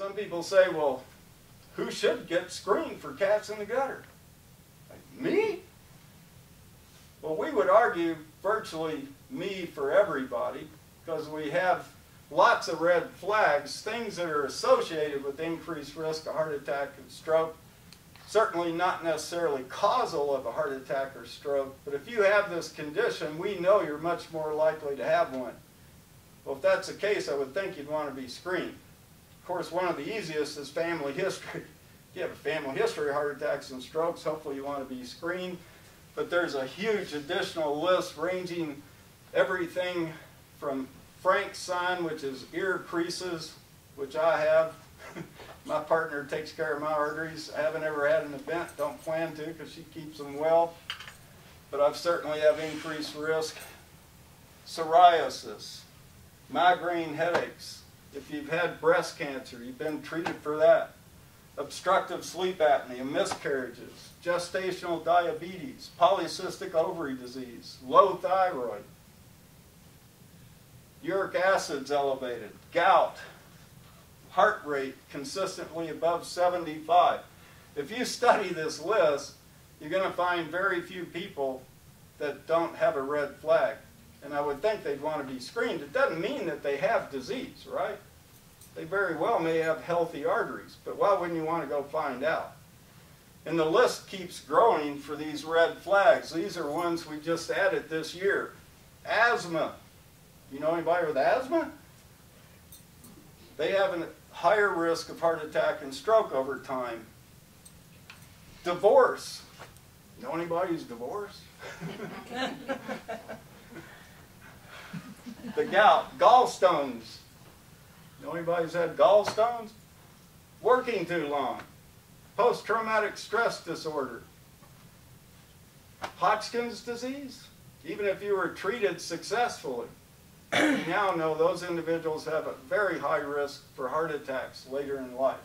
Some people say, well, who should get screened for cats in the gutter? Like, me? Well, we would argue virtually me for everybody because we have lots of red flags, things that are associated with increased risk of heart attack and stroke. Certainly not necessarily causal of a heart attack or stroke, but if you have this condition, we know you're much more likely to have one. Well, if that's the case, I would think you'd want to be screened. Of course, one of the easiest is family history. If you have a family history of heart attacks and strokes, hopefully you want to be screened. But there's a huge additional list ranging everything from Frank's sign, which is ear creases, which I have. my partner takes care of my arteries. I haven't ever had an event, don't plan to because she keeps them well. But I've certainly have increased risk. Psoriasis, migraine headaches. If you've had breast cancer, you've been treated for that. Obstructive sleep apnea, miscarriages, gestational diabetes, polycystic ovary disease, low thyroid, uric acid's elevated, gout, heart rate consistently above 75. If you study this list, you're going to find very few people that don't have a red flag. And I would think they'd want to be screened. It doesn't mean that they have disease, right? They very well may have healthy arteries, but why wouldn't you want to go find out? And the list keeps growing for these red flags. These are ones we just added this year. Asthma, you know anybody with asthma? They have a higher risk of heart attack and stroke over time. Divorce. Know anybody who's divorced? the gout, gallstones. Know anybody who's had gallstones? Working too long. Post-traumatic stress disorder. Hodgkin's disease. Even if you were treated successfully, we now know those individuals have a very high risk for heart attacks later in life.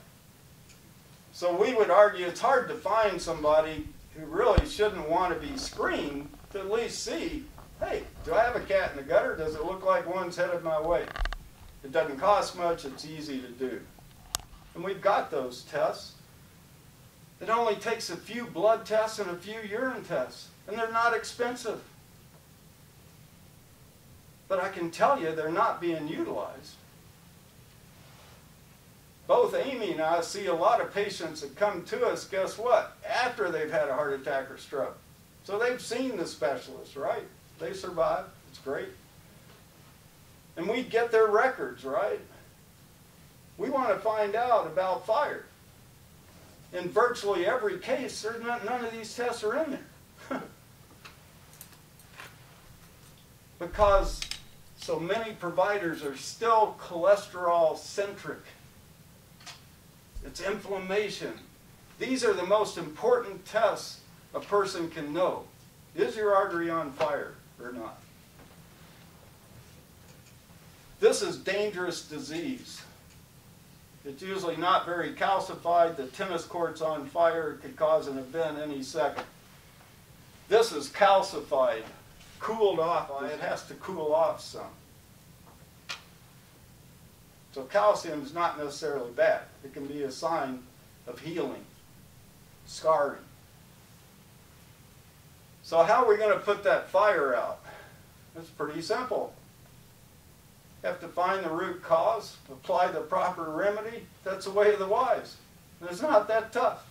So we would argue it's hard to find somebody who really shouldn't want to be screened to at least see, hey, do I have a cat in the gutter? Does it look like one's headed my way? It doesn't cost much, it's easy to do. And we've got those tests. It only takes a few blood tests and a few urine tests, and they're not expensive. But I can tell you they're not being utilized. Both Amy and I see a lot of patients that come to us, guess what? After they've had a heart attack or stroke. So they've seen the specialist, right? They survived. It's great. And we get their records, right? We want to find out about fire. In virtually every case, there's not, none of these tests are in there. because so many providers are still cholesterol centric. It's inflammation. These are the most important tests a person can know. Is your artery on fire or not? This is dangerous disease. It's usually not very calcified. The tennis court's on fire. It could cause an event any second. This is calcified cooled off, it has to cool off some. So calcium is not necessarily bad. It can be a sign of healing, scarring. So how are we going to put that fire out? It's pretty simple. Have to find the root cause, apply the proper remedy. That's the way of the wise. And it's not that tough.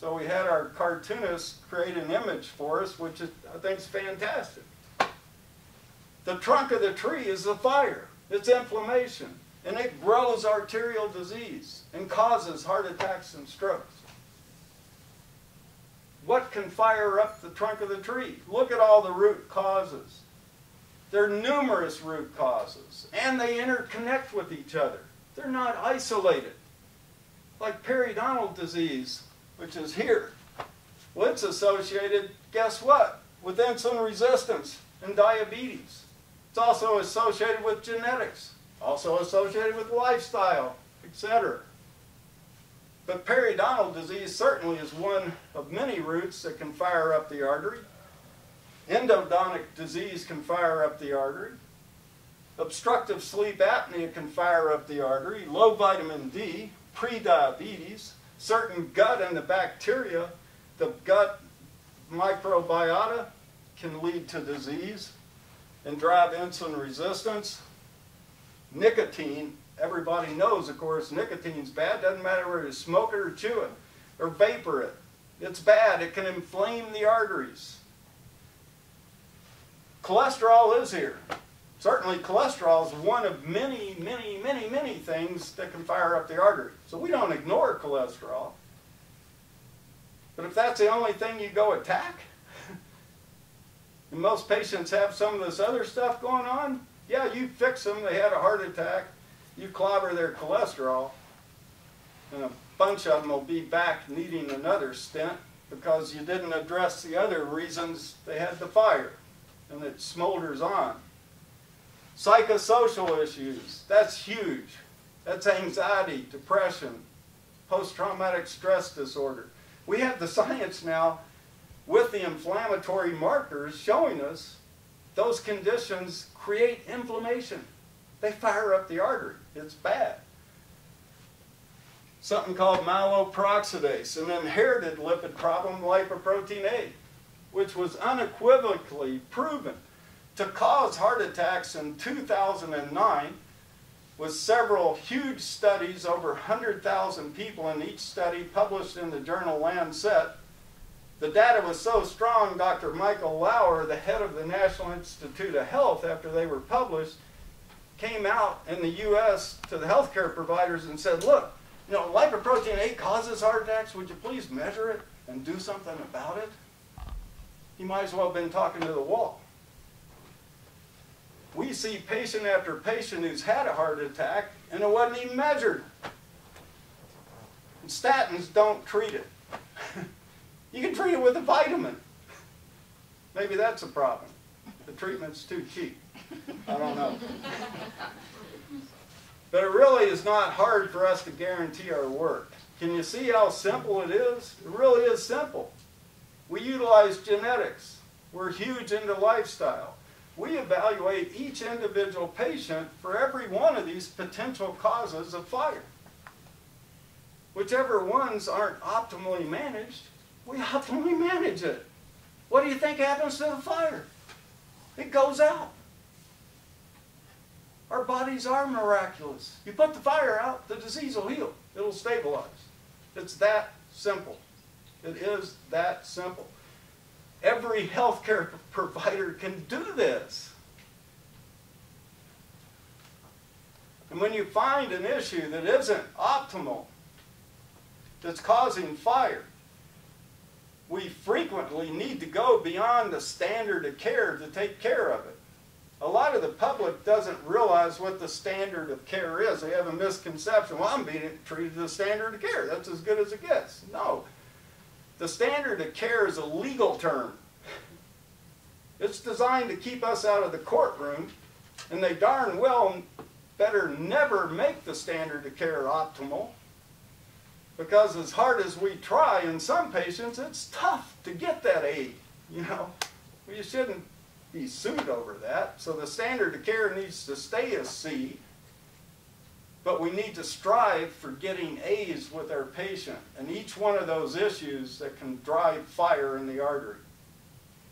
So we had our cartoonist create an image for us, which is, I think is fantastic. The trunk of the tree is the fire. It's inflammation. And it grows arterial disease and causes heart attacks and strokes. What can fire up the trunk of the tree? Look at all the root causes. There are numerous root causes, and they interconnect with each other. They're not isolated. Like periodontal disease which is here. Well, it's associated, guess what, with insulin resistance and diabetes. It's also associated with genetics, also associated with lifestyle, etc. But periodontal disease certainly is one of many roots that can fire up the artery. Endodontic disease can fire up the artery. Obstructive sleep apnea can fire up the artery, low vitamin D, prediabetes, certain gut and the bacteria, the gut microbiota can lead to disease and drive insulin resistance. Nicotine, everybody knows, of course, nicotine's bad. Doesn't matter whether you smoke it or chew it or vapor it. It's bad. It can inflame the arteries. Cholesterol is here. Certainly cholesterol is one of many, many, many, many things that can fire up the artery. So we don't ignore cholesterol. But if that's the only thing you go attack, and most patients have some of this other stuff going on, yeah, you fix them, they had a heart attack, you clobber their cholesterol, and a bunch of them will be back needing another stent because you didn't address the other reasons they had the fire, and it smolders on. Psychosocial issues, that's huge. That's anxiety, depression, post-traumatic stress disorder. We have the science now with the inflammatory markers showing us those conditions create inflammation. They fire up the artery. It's bad. Something called myeloperoxidase, an inherited lipid problem, lipoprotein A, which was unequivocally proven to cause heart attacks in 2009 with several huge studies, over 100,000 people in each study published in the journal Lancet. The data was so strong, Dr. Michael Lauer, the head of the National Institute of Health, after they were published, came out in the U.S. to the healthcare providers and said, look, you know, lipoprotein A causes heart attacks. Would you please measure it and do something about it? He might as well have been talking to the wall we see patient after patient who's had a heart attack and it wasn't even measured. And statins don't treat it. you can treat it with a vitamin. Maybe that's a problem. The treatment's too cheap. I don't know. But it really is not hard for us to guarantee our work. Can you see how simple it is? It really is simple. We utilize genetics. We're huge into lifestyle we evaluate each individual patient for every one of these potential causes of fire. Whichever ones aren't optimally managed, we optimally manage it. What do you think happens to the fire? It goes out. Our bodies are miraculous. You put the fire out, the disease will heal. It'll stabilize. It's that simple. It is that simple. Every healthcare provider can do this. And when you find an issue that isn't optimal, that's causing fire, we frequently need to go beyond the standard of care to take care of it. A lot of the public doesn't realize what the standard of care is. They have a misconception. Well, I'm being treated to the standard of care. That's as good as it gets. No. The standard of care is a legal term. It's designed to keep us out of the courtroom, and they darn well better never make the standard of care optimal. Because as hard as we try, in some patients, it's tough to get that aid. You know, you shouldn't be sued over that. So the standard of care needs to stay a C but we need to strive for getting A's with our patient and each one of those issues that can drive fire in the artery.